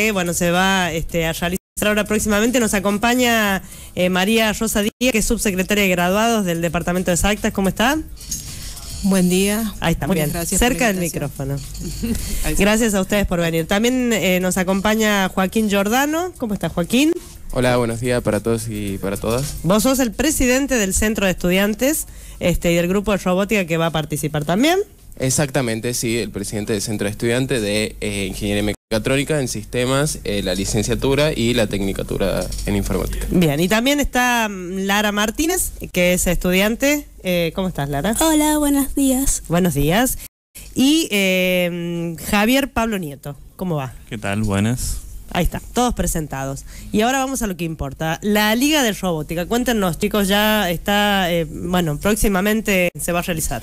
que bueno, se va este, a realizar ahora próximamente. Nos acompaña eh, María Rosa Díaz, que es subsecretaria de graduados del Departamento de Exactas. ¿Cómo está? Buen día. Ahí está, muy bien. Cerca del micrófono. gracias a ustedes por venir. También eh, nos acompaña Joaquín Giordano. ¿Cómo está, Joaquín? Hola, buenos días para todos y para todas. Vos sos el presidente del Centro de Estudiantes este, y del grupo de robótica que va a participar también. Exactamente, sí, el presidente del Centro de Estudiantes de eh, Ingeniería Mecatrónica en Sistemas, eh, la licenciatura y la tecnicatura en Informática. Bien, y también está mm, Lara Martínez, que es estudiante. Eh, ¿Cómo estás, Lara? Hola, buenos días. Buenos días. Y mm, Javier Pablo Nieto, ¿cómo va? ¿Qué tal? Buenas. Ahí está, todos presentados. Y ahora vamos a lo que importa. La Liga de Robótica, cuéntenos chicos, ya está, bueno, próximamente se va a realizar.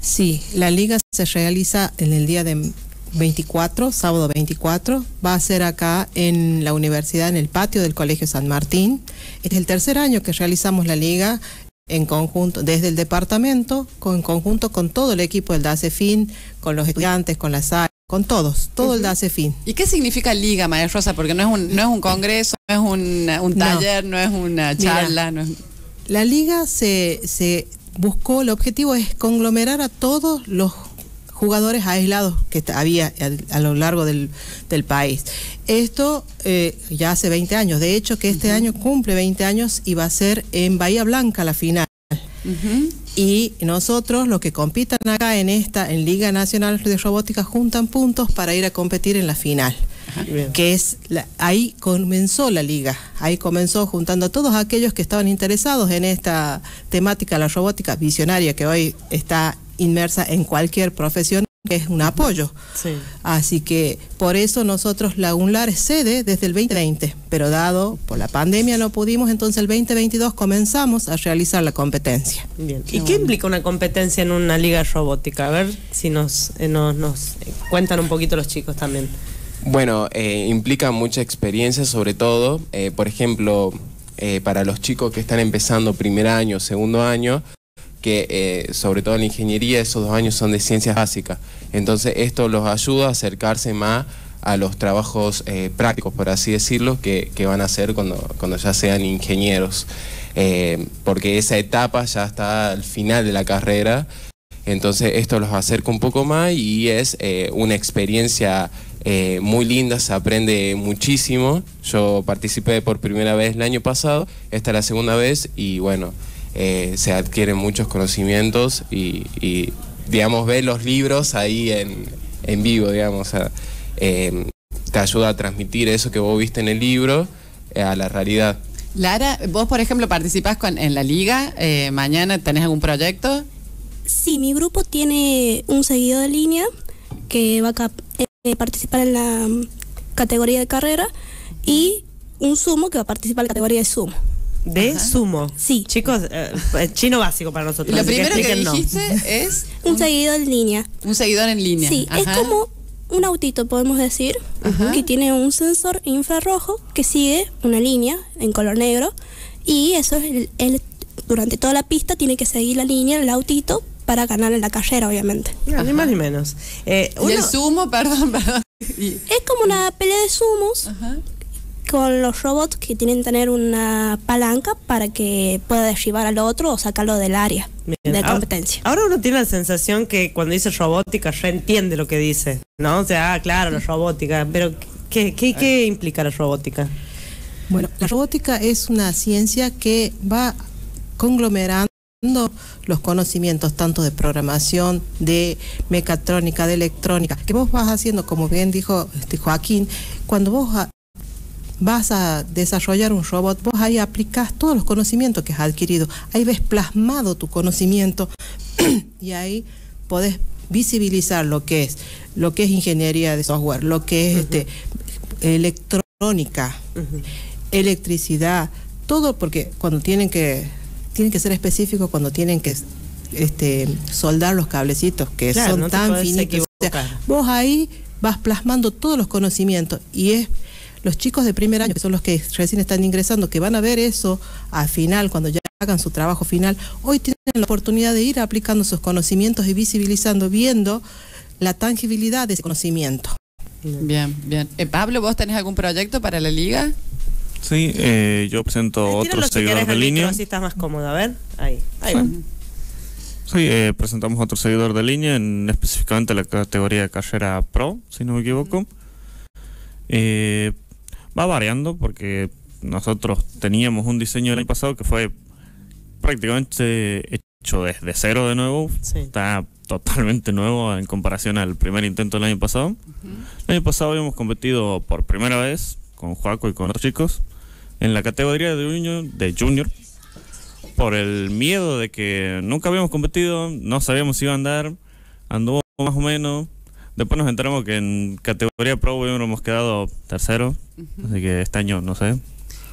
Sí, la liga se realiza en el día de 24, sábado 24. Va a ser acá en la universidad, en el patio del Colegio San Martín. Es el tercer año que realizamos la liga en conjunto, desde el departamento, en conjunto con todo el equipo del DACEFIN, con los estudiantes, con las áreas, con todos, todo el DACEFIN. ¿Y qué significa liga, María Rosa? Porque no es un, no es un congreso, no es un, taller, no. es una charla. La liga se, se buscó, el objetivo es conglomerar a todos los jugadores aislados que había a, lo largo del, país. Esto eh, ya hace 20 años, de hecho que este año cumple 20 años y va a ser en Bahía Blanca la final. Y nosotros, los que compitan acá en esta, en Liga Nacional de Robótica, juntan puntos para ir a competir en la final que es ahí comenzó la liga, ahí comenzó juntando a todos aquellos que estaban interesados en esta temática, la robótica visionaria que hoy está inmersa en cualquier profesión que es un apoyo. Así que por eso nosotros la UNLAR es sede desde el 2020, pero dado por la pandemia no pudimos, entonces el 2022 comenzamos a realizar la competencia. Bien. ¿Y qué implica una competencia en una liga robótica? A ver si nos, eh, nos, nos cuentan un poquito los chicos también. Bueno, eh, implica mucha experiencia, sobre todo, eh, por ejemplo, eh, para los chicos que están empezando primer año, segundo año, que sobre todo en la ingeniería esos dos años son de ciencias básicas. Entonces esto los ayuda a acercarse más a los trabajos prácticos, por así decirlo, que, van a hacer cuando, cuando ya sean ingenieros. porque esa etapa ya está al final de la carrera, entonces esto los acerca un poco más y es una experiencia eh, muy linda, se aprende muchísimo. Yo participé por primera vez el año pasado, esta es la segunda vez y bueno, eh, se adquieren muchos conocimientos y, digamos, ve los libros ahí en, vivo, digamos. Eh, te ayuda a transmitir eso que vos viste en el libro a la realidad. Lara, vos por ejemplo participás con, en la liga, mañana tenés algún proyecto? Sí, mi grupo tiene un seguido de línea que va a eh, participar en la mm, categoría de carrera y un sumo que va a participar en la categoría de sumo. ¿De sumo? Sí. Chicos, eh, chino básico para nosotros. Lo primero que, dijiste es... Un, seguidor en línea. Un seguidor en línea. Sí, es como un autito, podemos decir, que tiene un sensor infrarrojo que sigue una línea en color negro y eso es el, durante toda la pista tiene que seguir la línea, el autito, para ganar en la carrera, obviamente. ni más ni menos. Eh, el sumo, perdón, perdón. Es como una pelea de sumos. con los robots que tienen que tener una palanca para que pueda derribar al otro o sacarlo del área de competencia. Ahora, uno tiene la sensación que cuando dice robótica ya entiende lo que dice, ¿no? O sea, ah, claro, la robótica, pero ¿qué, qué, qué implica la robótica? Bueno, la robótica es una ciencia que va conglomerando los conocimientos tanto de programación, de mecatrónica, de electrónica, que vos vas haciendo, como bien dijo este Joaquín, cuando vos vas a desarrollar un robot, vos ahí aplicás todos los conocimientos que has adquirido, ahí ves plasmado tu conocimiento y ahí podés visibilizar lo que es, lo que es ingeniería de software, lo que es este, electrónica, electricidad, todo porque cuando tienen que tienen que ser específicos cuando tienen que este, soldar los cablecitos que son tan finitos. vos ahí vas plasmando todos los conocimientos y es los chicos de primer año, que son los que recién están ingresando, que van a ver eso al final, cuando ya hagan su trabajo final, hoy tienen la oportunidad de ir aplicando sus conocimientos y visibilizando, viendo la tangibilidad de ese conocimiento. Bien, bien. Eh, Pablo, ¿vos tenés algún proyecto para la liga? Sí, eh, yo presento otro seguidor de micro, línea. Así estás más cómodo, a ver. Ahí, ahí va. Sí, eh, presentamos otro seguidor de línea, en específicamente la categoría de carrera pro, si no me equivoco. Eh, va variando porque nosotros teníamos un diseño el año pasado que fue prácticamente hecho desde cero de nuevo. Sí. Está totalmente nuevo en comparación al primer intento del año pasado. El año pasado habíamos competido por primera vez con Juaco y con otros chicos en la categoría de junior, de junior por el miedo de que nunca habíamos competido, no sabíamos si iba a andar, anduvo más o menos. Después nos enteramos que en categoría pro hubiéramos quedado tercero, así que este año no sé,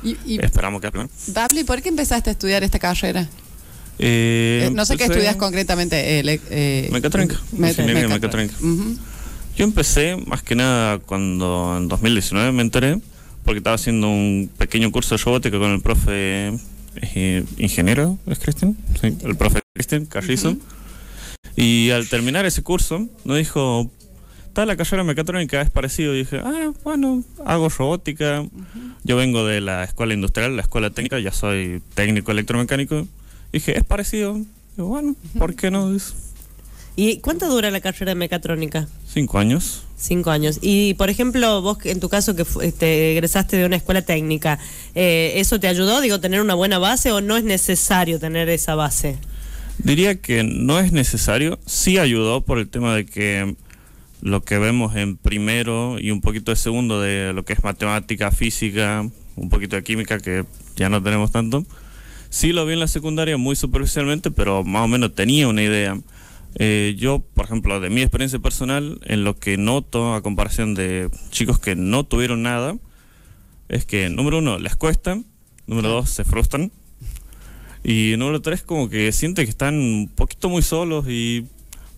Y, y esperamos que primero. Pablo, ¿y por qué empezaste a estudiar esta carrera? Eh, Eh, no sé qué estudias concretamente. eh, eh, Mecatrónica. Yo empecé más que nada cuando en 2019 me enteré, porque estaba haciendo un pequeño curso de robótica con el profe eh, ingeniero, ¿es Cristian? Sí, el profe Cristian Carrizo. Y al terminar ese curso, nos dijo, está la carrera mecatrónica, es parecido. Y dije, ah, bueno, hago robótica. Yo vengo de la escuela industrial, la escuela técnica, ya soy técnico electromecánico. dije, es parecido. Digo, bueno, ¿por qué no? Dice, ¿Y cuánto dura la carrera de mecatrónica? Cinco años. Cinco años. Y, por ejemplo, vos, en tu caso, que este, egresaste de una escuela técnica, eh, ¿eso te ayudó, digo, tener una buena base o no es necesario tener esa base? Diría que no es necesario, sí ayudó por el tema de que lo que vemos en primero y un poquito de segundo de lo que es matemática, física, un poquito de química que ya no tenemos tanto, sí lo vi en la secundaria muy superficialmente, pero más o menos tenía una idea. Eh, yo, por ejemplo, de mi experiencia personal, en lo que noto a comparación de chicos que no tuvieron nada, es que número uno, les cuesta, número dos, se frustran, y número tres, como que siente que están un poquito muy solos y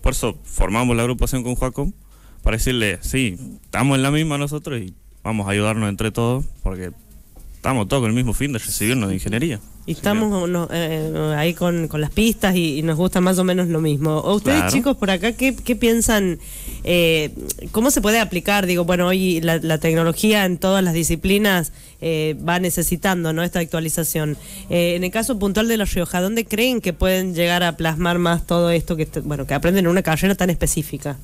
por eso formamos la agrupación con Juaco para decirle, sí, estamos en la misma nosotros y vamos a ayudarnos entre todos porque estamos todos con el mismo fin de recibirnos de ingeniería. Y estamos no, eh, ahí con, con las pistas y, y nos gusta más o menos lo mismo. ¿O ustedes, Claro. chicos, por acá, qué, qué piensan? eh, ¿Cómo se puede aplicar? Digo, bueno, hoy la, la tecnología en todas las disciplinas eh, va necesitando ¿no? esta actualización. Eh, en el caso puntual de La Rioja, ¿dónde creen que pueden llegar a plasmar más todo esto que, bueno, que aprenden en una carrera tan específica?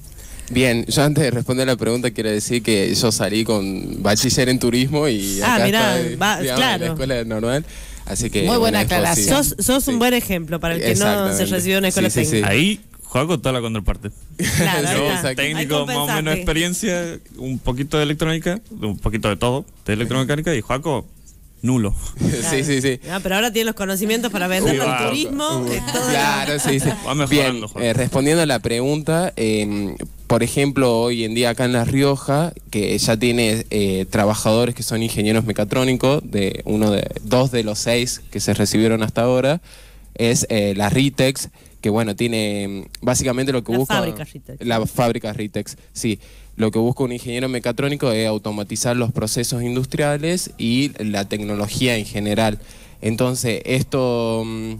Bien, yo antes de responder la pregunta quiero decir que yo salí con bachiller en turismo y Ah, acá mirá, estoy, va- digamos, en claro. la escuela normal. Así que Muy buena aclaración. Sos, sos un Sí. buen ejemplo para el que no se recibió en una escuela Sí, sí, sí. técnica. Ahí Juaco toda la contraparte. Claro, Yo, técnico, más o menos experiencia, un poquito de electrónica, un poquito de todo, de electromecánica y Juaco, nulo. sí, sí, sí. Ah, pero ahora tiene los conocimientos para venderlo Sí, al turismo. Uh, claro, sí, sí. Va mejorando, Bien, Juan. eh, respondiendo a la pregunta, eh, por ejemplo, hoy en día acá en La Rioja, que ya tiene eh, trabajadores que son ingenieros mecatrónicos, de uno de dos de los seis que se recibieron hasta ahora, es eh, la Ritex, que bueno, tiene mm, básicamente lo que La busca... fábrica Ritex. La fábrica Ritex, sí. Lo que busca un ingeniero mecatrónico es automatizar los procesos industriales y la tecnología en general. Entonces, esto... mm,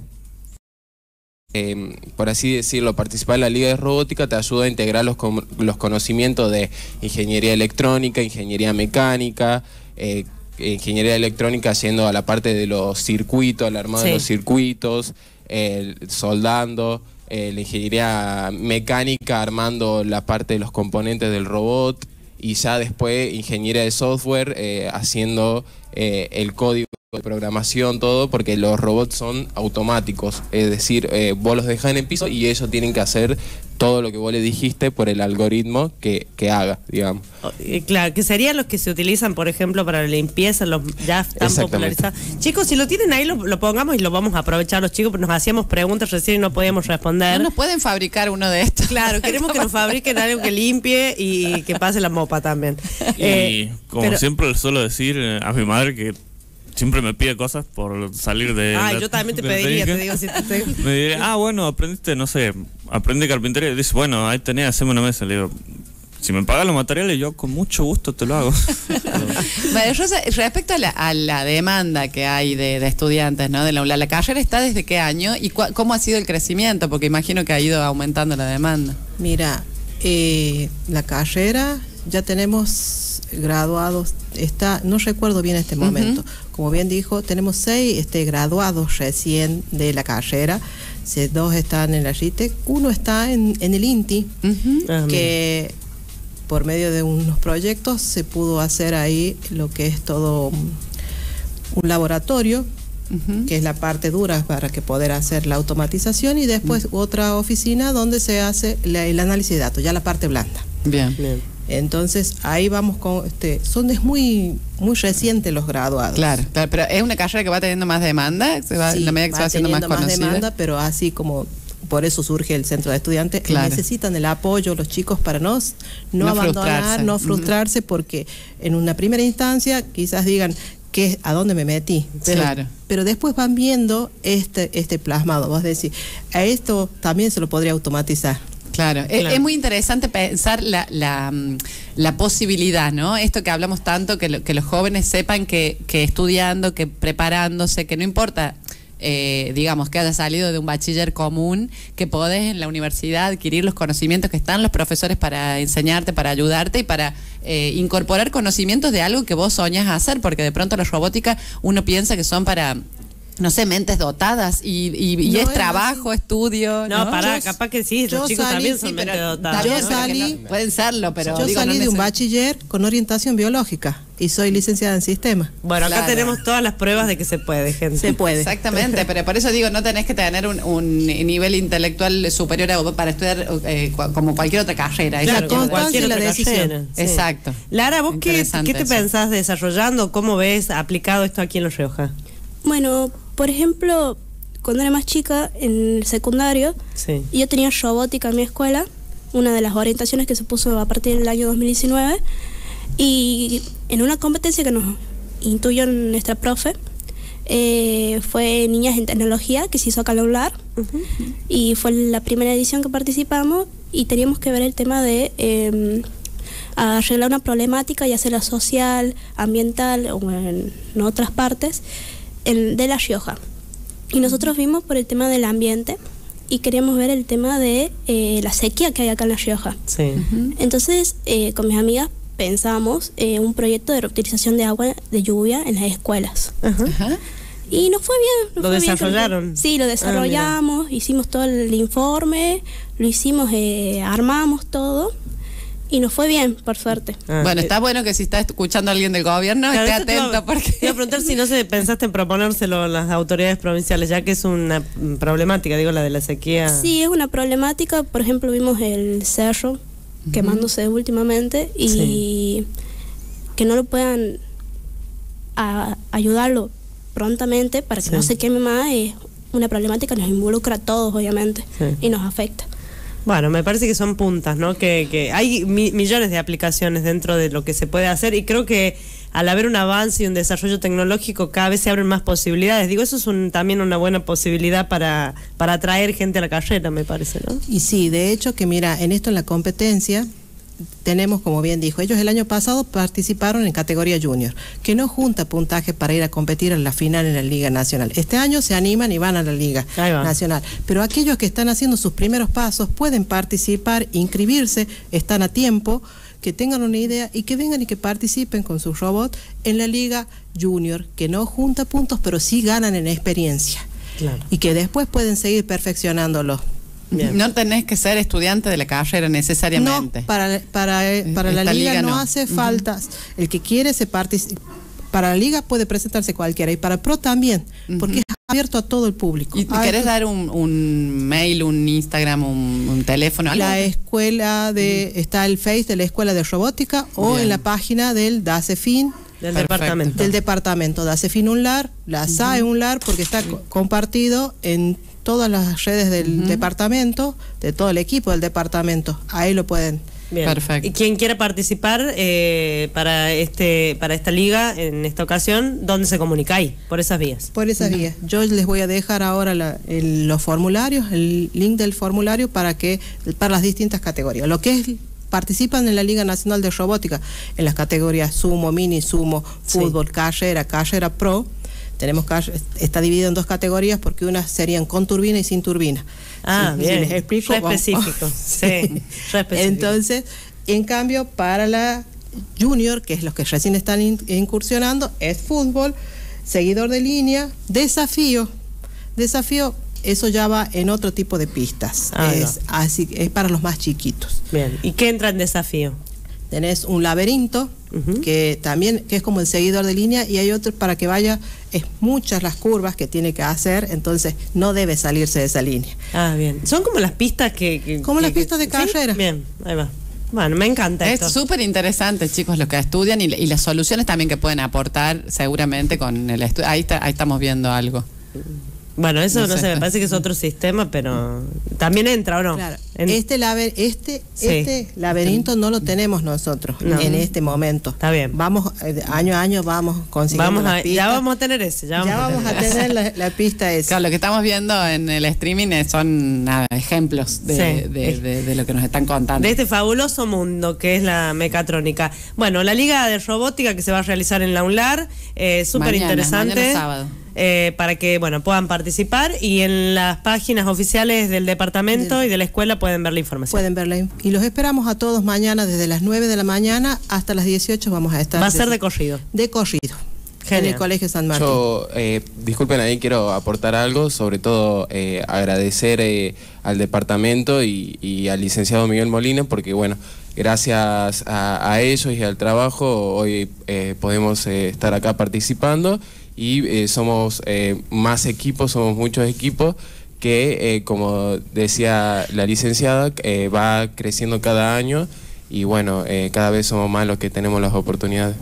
eh, por así decirlo, participar en la Liga de Robótica te ayuda a integrar los, los conocimientos de ingeniería electrónica, ingeniería mecánica, eh, ingeniería electrónica yendo a la parte de los circuitos, al armado Sí. de los circuitos, el soldando, eh, la ingeniería mecánica armando la parte de los componentes del robot y ya después ingeniería de software eh, haciendo eh, el código de programación, todo, porque los robots son automáticos, es decir, eh, vos los dejas en el piso y ellos tienen que hacer todo lo que vos le dijiste por el algoritmo que, que haga, digamos. Oh, eh, Claro, que serían los que se utilizan, por ejemplo, para la limpieza, los ya están popularizados. Chicos, si lo tienen ahí, lo, lo pongamos y lo vamos a aprovechar los chicos, porque nos hacíamos preguntas recién y no podíamos responder. ¿No nos pueden fabricar uno de estos? Claro, queremos que nos fabriquen algo que limpie y que pase la mopa también. Y Eh, como pero- siempre suelo decir a mi madre que siempre me pide cosas por salir de. Ah, la- yo también te pediría, te digo, si te tengo- Me diré, ah, bueno, aprendiste, no sé, aprende carpintería. Dice, bueno, ahí tenés, haceme una mesa. Le digo, si me pagas los materiales, yo con mucho gusto te lo hago. Rosa, respecto a la, a la demanda que hay de, de estudiantes, ¿no? De la, la, la carrera está desde qué año y cua- cómo ha sido el crecimiento, porque imagino que ha ido aumentando la demanda. Mira, eh, la carrera ya tenemos graduados, está, no recuerdo bien este momento, como bien dijo, tenemos seis este, graduados recién de la carrera, se- dos están en la RITEC, uno está en, en el INTI, Ah, que por medio de unos proyectos se pudo hacer ahí lo que es todo un, laboratorio, que es la parte dura para que poder hacer la automatización y después otra oficina donde se hace la- el análisis de datos, ya la parte blanda. Bien. Bien. Entonces ahí vamos con, este, son es muy muy recientes los graduados. Claro, claro, pero es una carrera que va teniendo más demanda, se va, Sí, en la medida que se va va haciendo más conocida. demanda, pero así como por eso surge el centro de estudiantes, Claro. necesitan el apoyo los chicos para no, no, No abandonar, frustrarse. no frustrarse, porque en una primera instancia quizás digan que a dónde me metí, pero, Claro. pero después van viendo este este plasmado, vos decís, a esto también se lo podría automatizar. Claro. Es- Claro. Es, muy interesante pensar la, la, mm, la posibilidad, ¿no? Esto que hablamos tanto, que, lo- que los jóvenes sepan que, que estudiando, que preparándose, que no importa, eh, digamos, que haya salido de un bachiller común, que podés en la universidad adquirir los conocimientos que están los profesores para enseñarte, para ayudarte y para eh, incorporar conocimientos de algo que vos soñas hacer, porque de pronto la robótica uno piensa que son para... No sé, mentes dotadas y, y- y No es es trabajo, estudio. No, pará, Yo- capaz que sí, los chicos salí- también sí, son pero mente dotados. está bien, Yo salí- no- pueden serlo, pero Yo digo, salí no de un bachiller con orientación biológica y soy licenciada en sistema. Bueno, acá Claro. tenemos todas las pruebas de que se puede, gente. Se puede. Exactamente, pero por eso digo, no tenés que tener un, un nivel intelectual superior a- para estudiar eh, como cualquier otra carrera. Claro, como cualquier y la otra decisión. carrera, sí. Exacto. Lara, ¿vos qué, qué te eso. pensás desarrollando? ¿Cómo ves aplicado esto aquí en Los Rioja? Bueno, por ejemplo, cuando era más chica, en el secundario, Sí. yo tenía robótica en mi escuela, una de las orientaciones que se puso a partir del año 2019, y en una competencia que nos intuyó nuestra profe, eh, fue Niñas en Tecnología, que se hizo acá en la ULAR, y fue la primera edición que participamos, y teníamos que ver el tema de eh, arreglar una problemática, ya sea social, ambiental o en, en otras partes, en- de La Rioja. Y nosotros vimos por el tema del ambiente y queríamos ver el tema de eh, la sequía que hay acá en La Rioja. Sí. Entonces, eh, con mis amigas pensamos eh, un proyecto de reutilización de agua de lluvia en las escuelas. Ajá. Y nos fue bien. nos ¿Lo fue desarrollaron? Sí, lo desarrollamos, hicimos todo el informe, lo hicimos, eh, armamos todo y nos fue bien, por suerte. Ah, bueno, eh, está bueno que si está escuchando a alguien del gobierno, claro, esté te atento porque... Te iba a preguntar si no se pensaste en proponérselo a las autoridades provinciales, ya que es una problemática, digo, la de la sequía. Sí, es una problemática. Por ejemplo, vimos el cerro quemándose últimamente y Sí. que no lo puedan a- ayudarlo prontamente para que Sí. no se queme más es una problemática que nos involucra a todos, obviamente, Sí. y nos afecta. Bueno, me parece que son puntas, ¿no? Que, que hay mi- millones de aplicaciones dentro de lo que se puede hacer y creo que al haber un avance y un desarrollo tecnológico cada vez se abren más posibilidades. Digo, eso es un- también una buena posibilidad para, para atraer gente a la carrera, me parece, ¿no? Y sí, de hecho que mira, en esto en la competencia tenemos, como bien dijo, ellos el año pasado participaron en categoría junior, que no junta puntaje para ir a competir en la final en la Liga Nacional. Este año se animan y van a la Liga. Nacional. Pero aquellos que están haciendo sus primeros pasos pueden participar, inscribirse, están a tiempo, que tengan una idea y que vengan y que participen con su robot en la Liga Junior, que no junta puntos, pero sí ganan en experiencia. Claro. Y que después pueden seguir perfeccionándolo. Bien. No tenés que ser estudiante de la carrera necesariamente. No, para, para, eh, para la liga, liga no, no. hace falta. El que quiere se participa. Para la liga puede presentarse cualquiera y para pro también, porque es abierto a todo el público. ¿Y te querés dar un, un mail, un Instagram, un, un teléfono? algo? la escuela de está el Face de la escuela de robótica o Bien. en la página del DACEFIN Del Perfecto. departamento. del departamento DACEFIN UNLAR, la SAE UNLAR porque está co- compartido en todas las redes del departamento, de todo el equipo del departamento. Ahí lo pueden Bien. Perfecto. Y quien quiera participar eh, para este para esta liga en esta ocasión, ¿dónde se comunica ahí? Por esas vías. Por esas vías. Yo les voy a dejar ahora la- el- los formularios, el link del formulario para que para las distintas categorías. Lo que es participan en la Liga Nacional de Robótica en las categorías sumo, mini, sumo, Sí. fútbol, carrera, carrera pro. Tenemos está dividido en dos categorías porque unas serían con turbina y sin turbina. Ah, Sí, bien. Si les explico. Re específico. Sí, re específico. Entonces, En cambio, para la junior, que es los que recién están in- incursionando, es fútbol, seguidor de línea, desafío. Desafío, eso ya va en otro tipo de pistas. Ah, es, así, es para los más chiquitos. Bien. ¿Y qué entra en desafío? Tenés un laberinto, que también que es como el seguidor de línea, y hay otro para que vaya, es muchas las curvas que tiene que hacer, entonces no debe salirse de esa línea. Ah, bien. Son como las pistas que... que- Como las pistas de ¿sí? carrera. Bien, ahí va. Bueno, me encanta Es esto. súper interesante, chicos, lo que estudian y, y las soluciones también que pueden aportar seguramente con el estudio. Ahí, está- ahí estamos viendo algo. Bueno, eso No no, sé. sé, me parece que es otro sistema, pero también entra o no. Claro. En- Este, laber- este, Sí. este laberinto no lo tenemos nosotros No. en este momento. Está bien. Vamos, eh, año a año vamos consiguiendo vamos las a, pistas. ya vamos a tener ese. Ya vamos, Ya vamos a tener la, la pista esa. Claro, lo que estamos viendo en el streaming son nada, ejemplos de, Sí. de- de- de lo que nos están contando. de este fabuloso mundo que es la mecatrónica. Bueno, la Liga de Robótica que se va a realizar en la UNLAR, eh, súper interesante. mañana sábado. Eh, para que bueno puedan participar y en las páginas oficiales del departamento y de la escuela pueden ver la información. Pueden verla. Y los esperamos a todos mañana desde las 9 de la mañana hasta las 18 vamos a estar. Va a ser de corrido. de corrido. En Genial. el Colegio San Martín. Yo, eh, disculpen ahí, quiero aportar algo, sobre todo eh, agradecer eh, al departamento y, y al licenciado Miguel Molina, porque bueno, gracias a, a ellos y al trabajo hoy eh, podemos eh, estar acá participando y eh, somos eh, más equipos, somos muchos equipos que, eh, como decía la licenciada, eh, va creciendo cada año y bueno, eh, cada vez somos más los que tenemos las oportunidades.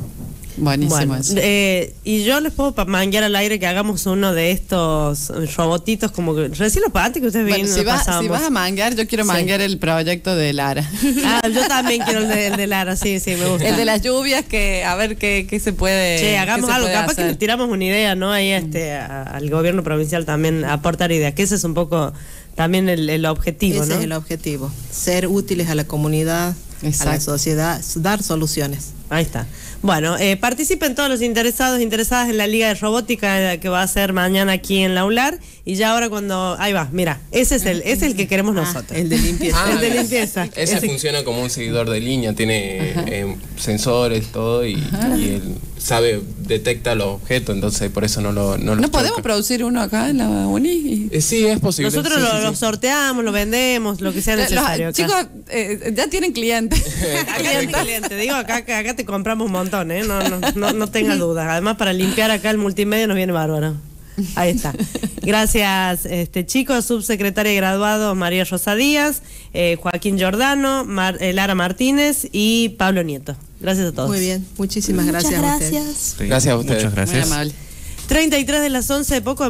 Buenísimo Bueno, eso. eh, y yo les puedo manguear al aire que hagamos uno de estos robotitos como que recién lo antes que ustedes Bueno, vienen si, vas- si vas a manguear, yo quiero Sí. manguear el proyecto de Lara. Ah, yo también quiero el de, el de Lara, sí, sí, me gusta. el de las lluvias, que a ver qué, qué se puede. Che, hagamos algo, capaz que le tiramos una idea, ¿no? Ahí este, a- al gobierno provincial también aportar ideas, que ese es un poco también el, el objetivo, Ese ¿no? es el objetivo. Ser útiles a la comunidad, a la sociedad, dar soluciones. Ahí está. Bueno, eh, participen todos los interesados, interesadas en la Liga de Robótica eh, que va a ser mañana aquí en la ULAR. Y ya ahora cuando... Ahí va, mira, ese es el, ese es el que queremos nosotros. Ah, el de limpieza. el de limpieza. Ese Ese- funciona como un seguidor de línea, tiene eh, sensores, todo, y, y él sabe, detecta los objetos, entonces por eso no lo no, los ¿No podemos producir uno acá en la Uni? Eh, sí, es posible. Nosotros sí, lo, sí, sí. lo sorteamos, lo vendemos, lo que sea Los- necesario. acá. chicos, eh, ya tienen clientes. Acá hay cliente, digo, acá, acá, acá te compramos un montón, ¿eh? No, no, no, no tengas dudas. Además, para limpiar acá el multimedia nos viene bárbaro. Ahí está. Gracias, este chicos, subsecretaria y graduado María Rosa Díaz, eh, Joaquín Giordano, Mar- eh, Lara Martínez y Pablo Nieto. Gracias a todos. Muy bien, muchísimas Muchas gracias. a ustedes. gracias. Gracias a ustedes. Muchas Muy gracias. amable. 33 de las 11, poco